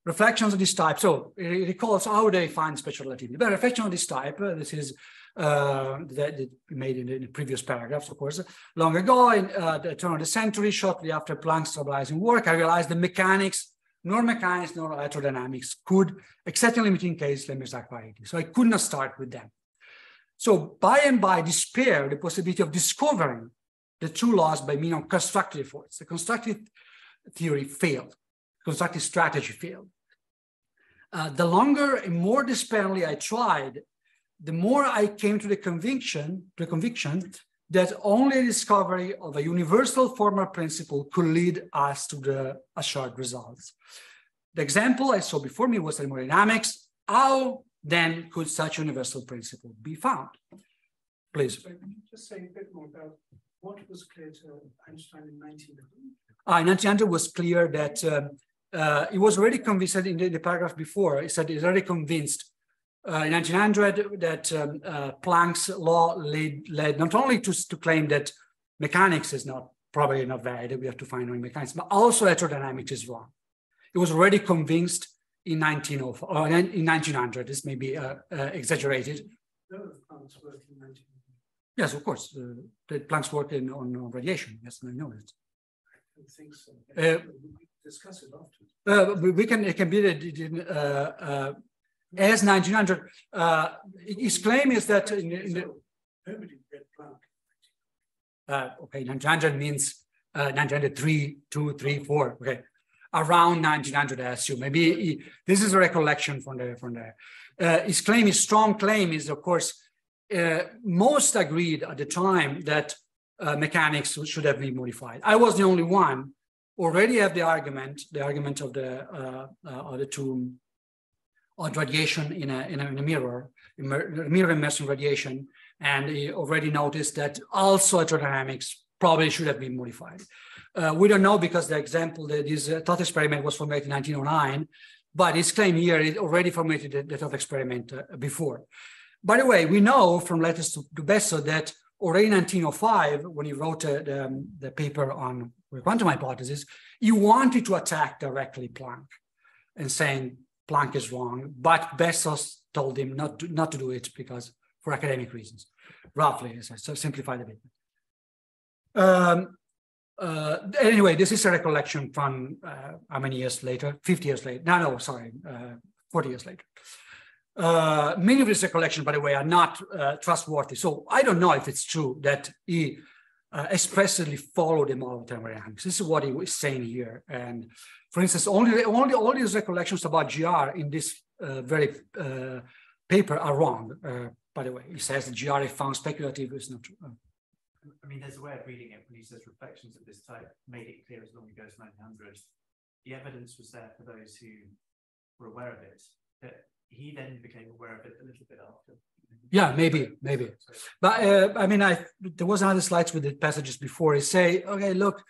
Reflections of this type. So it recalls how they find special relativity. But reflection of this type, uh, this is uh, that, that made in the, in the, previous paragraphs, of course. Long ago, in uh, the turn of the century, shortly after Planck's stabilizing work, I realized the mechanics, nor mechanics nor electrodynamics could, except in limiting case, limit variety. So I could not start with them. So by and by, despair the possibility of discovering the two laws by means of constructive force. The constructive theory failed, constructive strategy failed. Uh, the longer and more despairingly I tried, the more I came to the conviction, the conviction that only a discovery of a universal formal principle could lead us to the assured results. The example I saw before me was thermodynamics. How then could such universal principle be found? Please. Just say a bit more about what was clear to Einstein in 1900. Uh, in 1900 was clear that uh, uh, it was already convinced in the, the, paragraph before, he said he's already convinced uh, in 1900 that um, uh, Planck's law led, led not only to, to claim that mechanics is not probably not valid, we have to find new mechanics, but also electrodynamics is wrong. He was already convinced in 1905, or in 1900, this may be uh, exaggerated. In 1900. Yes, of course. Uh, the Planck's work in, on, on radiation. Yes, I know it. I think so. Uh, discuss it after. Uh, we can. It can be that uh, uh, as 1900. Uh, his claim is that in, in the. Uh, okay, 1900 means uh, 1903, 2, 3, 4. Okay, around 1900, I assume. Maybe he, this is a recollection from the from there. Uh, his claim, his strong claim, is of course uh, most agreed at the time that uh, mechanics should have been modified. I was the only one. Already have the argument, the argument of the uh of the two on radiation in a, in a, in a mirror, mirror immersion radiation, and he already noticed that also electrodynamics probably should have been modified. Uh, we don't know because the example that this uh, thought experiment was formulated in 1909, but his claim here is already formulated the, the thought experiment uh, before. By the way, we know from letters to, to that already in 1905, when he wrote uh, the, um, the paper on quantum hypothesis, he wanted to attack directly Planck and saying Planck is wrong, but Besso told him not to, not to do it because for academic reasons, roughly, so simplify the bit. Um, uh, anyway, this is a recollection from uh, how many years later? 50 years later. No, no, sorry, uh, 40 years later. Uh, many of these recollections, by the way, are not uh, trustworthy. So I don't know if it's true that he uh, expressly followed the model of thermodynamics. This is what he was saying here. And for instance, only, only all these recollections about GR in this uh, very uh, paper are wrong. Uh, by the way, he says the GR found speculative is not true. I mean, there's a way of reading it when he says reflections of this type made it clear as long ago as 900. The evidence was there for those who were aware of it. That he then became aware of it a little bit after. Yeah, maybe, maybe. But uh, I mean, I there was another slides with the passages before. He say, okay, look,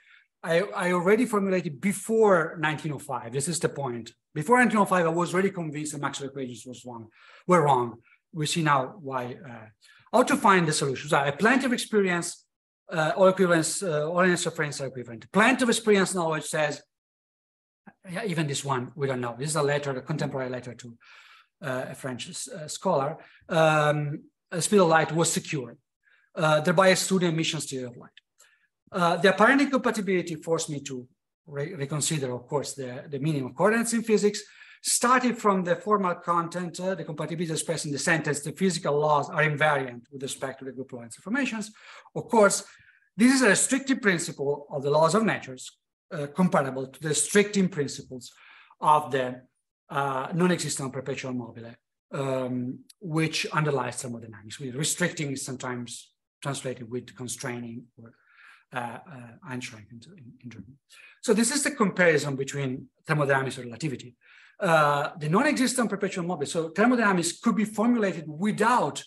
I, I already formulated before 1905. This is the point. Before 1905, I was already convinced that Maxwell equations was wrong, were wrong. We see now why. Uh, how to find the solutions? I have plenty of experience. Uh, all equivalence, uh, all interference are equivalent. Plenty of experience knowledge says, yeah, even this one, we don't know. This is a letter, a contemporary letter to a French uh, scholar, um, of light was secured, uh, thereby excluding emission theory of light. the apparent incompatibility forced me to re reconsider, of course, the, the meaning of coordinates in physics, starting from the formal content, uh, the compatibility expressed in the sentence, the physical laws are invariant with respect to the group Lorentz informations. Of course, this is a restrictive principle of the laws of nature, uh, comparable to the restricting principles of the uh, non-existent perpetual mobile, um, which underlies thermodynamics. With restricting is sometimes translated with constraining or uh, uh, Einschränkend in, in, German. So this is the comparison between thermodynamics and relativity. Uh, the non-existent perpetual mobile, so thermodynamics could be formulated without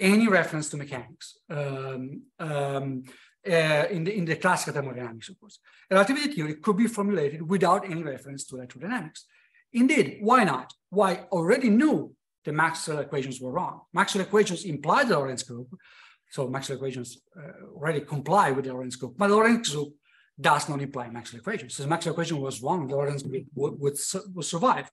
any reference to mechanics um, um, uh, in, the, in the classical thermodynamics, of course. Relativity theory could be formulated without any reference to electrodynamics. Indeed, why not? Why already knew the Maxwell equations were wrong. Maxwell equations imply the Lorentz group. So Maxwell equations uh, already comply with the Lorentz group, but the Lorentz group does not imply Maxwell equations. So the Maxwell equation was wrong, the Lorentz group would, would, would survive.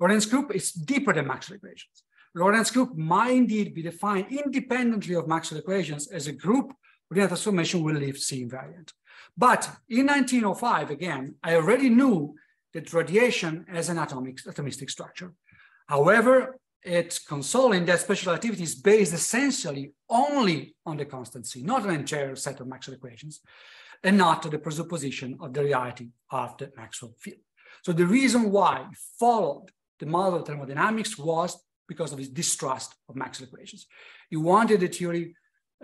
Lorentz group is deeper than Maxwell equations. Lorentz group might indeed be defined independently of Maxwell equations as a group within a transformation will leave C invariant. But in 1905, again, I already knew that radiation has an atomic atomistic structure. However, it's consoling that special relativity is based essentially only on the constancy, not an entire set of Maxwell equations, and not the presupposition of the reality of the Maxwell field. So the reason why he followed the model of thermodynamics was because of his distrust of Maxwell equations. He wanted the theory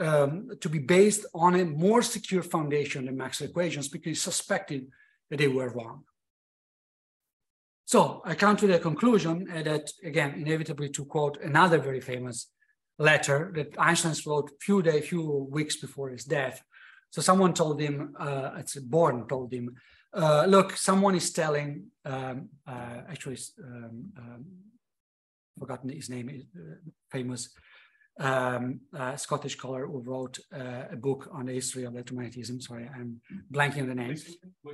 um, to be based on a more secure foundation than Maxwell equations because he suspected that they were wrong. So I come to the conclusion uh, that, again, inevitably to quote another very famous letter that Einstein wrote a few days, few weeks before his death. So someone told him, uh, it's Born told him, uh, look, someone is telling, um, uh, actually, um, um, forgotten his name, is uh, famous um, uh, Scottish scholar who wrote uh, a book on the history of electromagnetism. Sorry, I'm blanking on the name.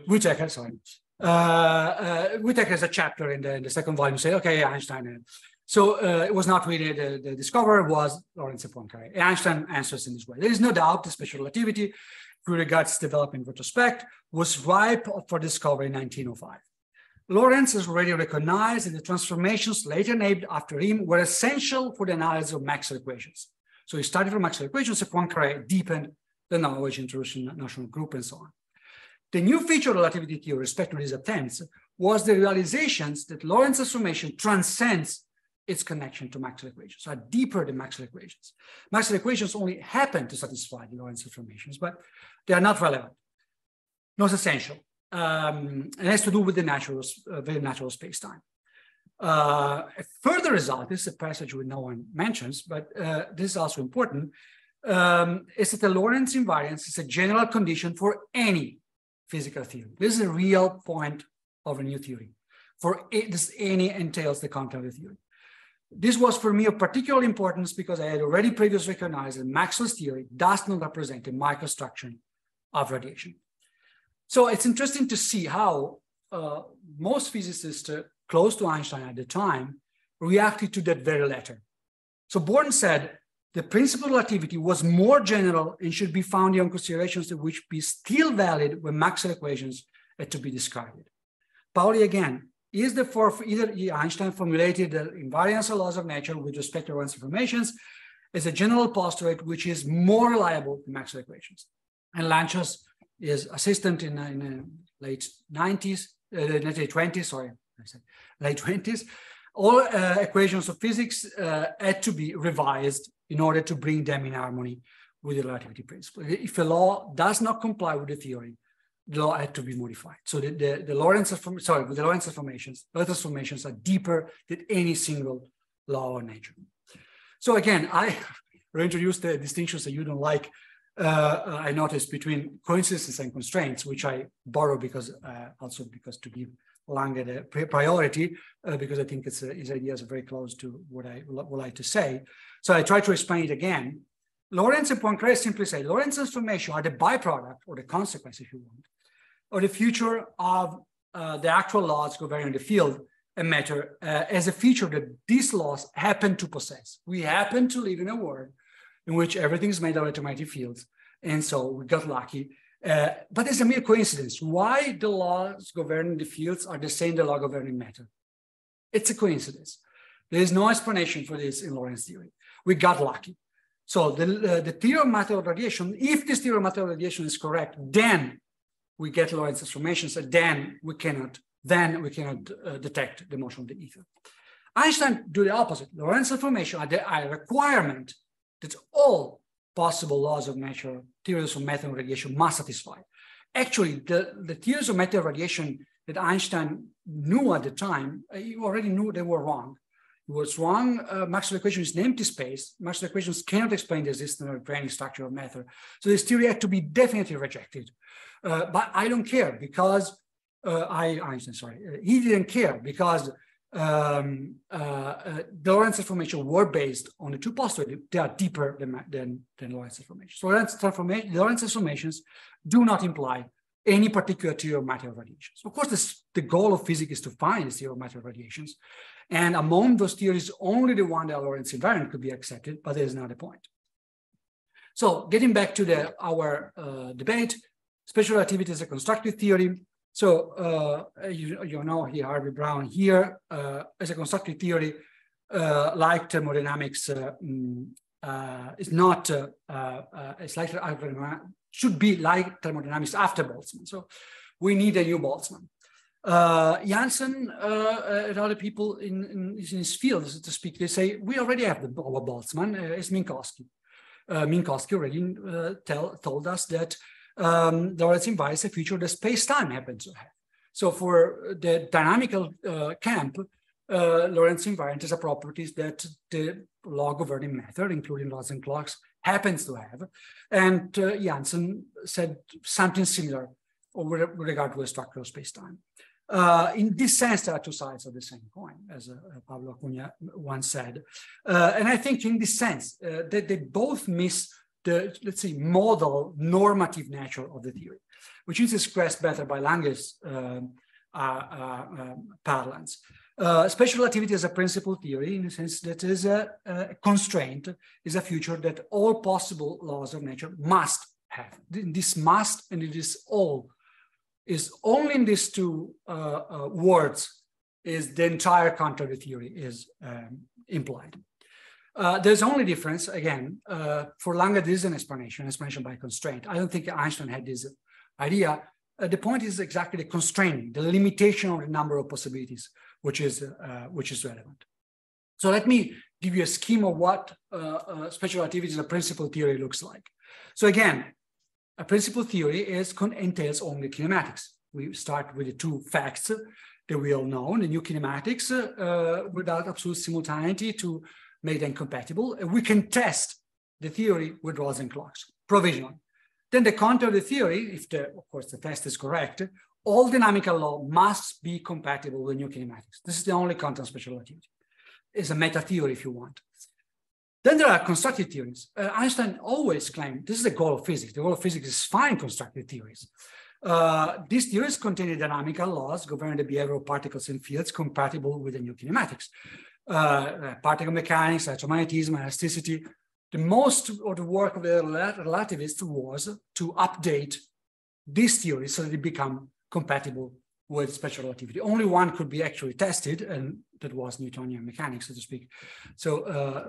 Whittaker, sorry. Uh, uh, Whittaker has a chapter in the, in the second volume say, okay, Einstein. Uh, so uh, it was not really the, the discoverer was Lorentz Poincare. Einstein answers in this way. There is no doubt the special relativity with regards to development retrospect was ripe for discovery in 1905. Lorentz has already recognized that the transformations later named after him were essential for the analysis of Maxwell equations. So he started from Maxwell equations and Poincare deepened the knowledge, introducing notional group and so on. The new feature of relativity theory with respect to these attempts was the realizations that Lorentz transformation transcends its connection to Maxwell equations, so are deeper than Maxwell equations. Maxwell equations only happen to satisfy the Lorentz transformations, but they are not relevant, not essential. Um, it has to do with the natural, uh, very natural space-time. Uh, a further result, this is a passage which no one mentions, but uh, this is also important, um, is that the Lorentz invariance is a general condition for any physical theory. This is a real point of a new theory. For this any entails the the theory. This was for me of particular importance because I had already previously recognized that Maxwell's theory does not represent a microstructure of radiation. So it's interesting to see how uh, most physicists uh, close to Einstein at the time reacted to that very letter. So Born said the principle of relativity was more general and should be founded on considerations that which be still valid when Maxwell equations had to be discarded. Pauli again is the fourth, either Einstein formulated the invariance of laws of nature with respect to transformations as a general postulate which is more reliable than Maxwell equations. And Lanczos is assistant in, in the late 90s, uh, late 20s, sorry, I said late 20s. All uh, equations of physics uh, had to be revised in order to bring them in harmony with the relativity principle. If a law does not comply with the theory, the law had to be modified. So the, the, the Lorentz, sorry, the Lorentz transformations, Lorentz transformations are deeper than any single law of nature. So again, I reintroduced the distinctions that you don't like uh, I noticed between coincidences and constraints, which I borrow because uh, also because to give Lange the priority, uh, because I think it's, uh, his ideas are very close to what I would like to say. So I try to explain it again. Lorentz and Poincare simply say Lorentz transformation are the byproduct or the consequence, if you want, or the future of uh, the actual laws governing the field and matter uh, as a feature that these laws happen to possess. We happen to live in a world in which everything is made of electromagnetic fields. And so we got lucky. Uh, but it's a mere coincidence. Why the laws governing the fields are the same the law governing matter? It's a coincidence. There is no explanation for this in Lorentz theory. We got lucky. So the, uh, the theory of matter radiation, if this theory of matter radiation is correct, then we get Lorentz transformations, and then we cannot, then we cannot uh, detect the motion of the ether. Einstein do the opposite. Lorentz transformation are, the, are a requirement that all possible laws of nature, theories of matter and radiation must satisfy. Actually, the, the theories of matter and radiation that Einstein knew at the time, uh, he already knew they were wrong. It was wrong. Uh, Maxwell equation is an empty space. Maxwell equations cannot explain the existence of any structure of matter. So this theory had to be definitely rejected. Uh, but I don't care because uh, I, Einstein, sorry, uh, he didn't care because um, uh, uh, the Lorentz transformation were based on the two postulates. They are deeper than, than, than Lorentz transformations. So Lorentz, transformation, Lorentz transformations do not imply any particular theory of matter of radiations. Of course, this, the goal of physics is to find the theory of matter radiations. And among those theories, only the one that Lorentz invariant could be accepted, but there's another point. So getting back to the, our uh, debate, special relativity is a constructive theory. So uh, you, you know here, Harvey Brown here uh, as a constructive theory, uh, like thermodynamics uh, mm, uh, is not, uh, it's like should be like thermodynamics after Boltzmann. So we need a new Boltzmann. Janssen and other people in, in, in his field, so to speak, they say, we already have the, our Boltzmann, uh, it's Minkowski. uh, Minkowski already uh, tell, told us that um, the Lorentz invariant is a feature that space-time happens to have. So for the dynamical uh, camp, uh, Lorentz invariant is a property that the law governing method, including laws and clocks, happens to have. And uh, Janssen said something similar with regard to a structural space-time. Uh, in this sense, there are two sides of the same coin, as uh, Pablo Acuna once said. Uh, and I think in this sense, uh, that they both miss the, let's say, model normative nature of the theory, which is expressed better by Lange's um, uh, uh, um, parlance. special relativity as a principle theory, in the sense that is a, a constraint, is a future that all possible laws of nature must have. This must and it is all is only in these two uh, uh, words is the entire contrary theory is um, implied. Uh, there's only difference, again, uh, for Lange, this is an explanation, explanation by constraint. I don't think Einstein had this idea. Uh, the point is exactly the constraining, the limitation of the number of possibilities, which is, uh, which is relevant. So let me give you a scheme of what special relativity as a principle theory looks like. So again, a principle theory is entails only kinematics. We start with the two facts that we all know, the new kinematics uh, without absolute simultaneity to make them compatible. And we can test the theory with Rosen clocks provisionally. Then the counter of the theory, if the, of course the test is correct, all dynamical law must be compatible with new kinematics. This is the only content special relativity. It's a meta theory if you want. Then there are constructive theories. Uh, Einstein always claimed this is the goal of physics. The goal of physics is find constructive theories. Uh, these theories contain dynamical laws governing the behavior of particles and fields compatible with the new kinematics. Uh, uh particle mechanics, electromagnetism, elasticity. The most of the work of the relativists was to update these theories so that they become compatible with special relativity. Only one could be actually tested, and that was Newtonian mechanics, so to speak. So uh,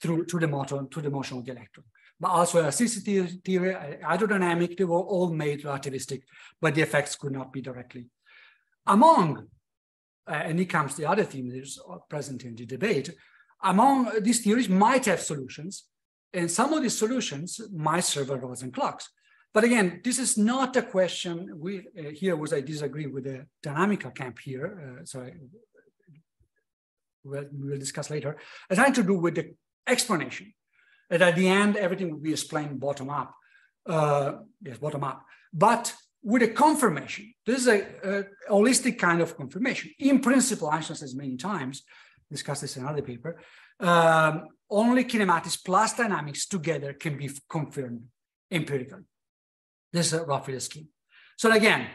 through, through the motor, through the motion of the electron. But also elasticity theory, hydrodynamic, they were all made relativistic, but the effects could not be directly. Among, and here comes the other theme that is present in the debate, among these theories might have solutions, and some of these solutions might serve as and clocks. But again, this is not a question. We uh, here was I disagree with the dynamical camp here. Uh, so we'll, we will discuss later. It had to do with the explanation. That at the end, everything will be explained bottom up. Uh, yes, bottom up. But with a confirmation, this is a, a, holistic kind of confirmation. In principle, Einstein says many times, discussed this in another paper, um, only kinematics plus dynamics together can be confirmed empirically. This is roughly the scheme. So again,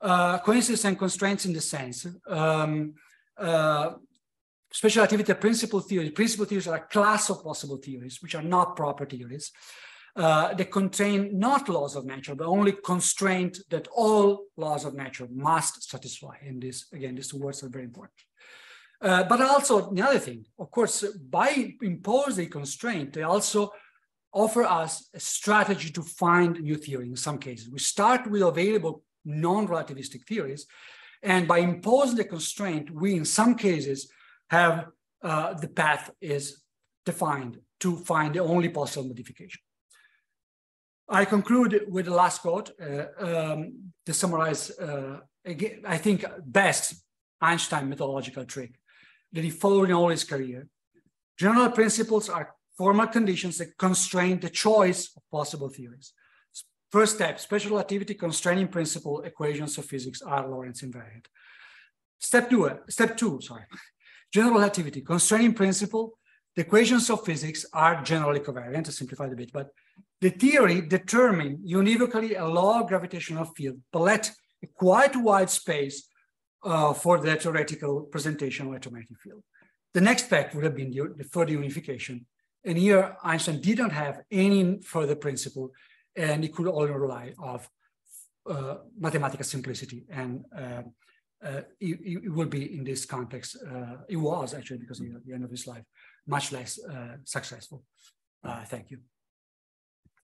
uh, coincidence and constraints in the sense, um, uh, special relativity principle theory. Principle theories are a class of possible theories, which are not proper theories. Uh, they contain not laws of nature, but only constraint that all laws of nature must satisfy. And this, again, these words are very important. Uh, but also the other thing, of course, by imposing a constraint, they also offer us a strategy to find new theory in some cases. We start with available non-relativistic theories, and by imposing the constraint, we in some cases have uh, the path is defined to find the only possible modification. I conclude with the last quote uh, um, to summarize, uh, again, I think best Einstein methodological trick that he followed in all his career. General principles are formal conditions that constrain the choice of possible theories. First step, special relativity constraining principle equations of physics are Lorentz invariant. Step two, step two, sorry. General relativity, constraining principle, the equations of physics are generally covariant, to simplify a bit, but the theory determined univocally a law of gravitational field, but let a quite wide space uh, for the theoretical presentation of electromagnetic field. The next step would have been the, the further unification and here Einstein didn't have any further principle and he could only rely of uh, mathematical simplicity. And uh, uh, it, it, will be in this context, uh, it was actually because at the end of his life, much less uh, successful. Uh, thank you.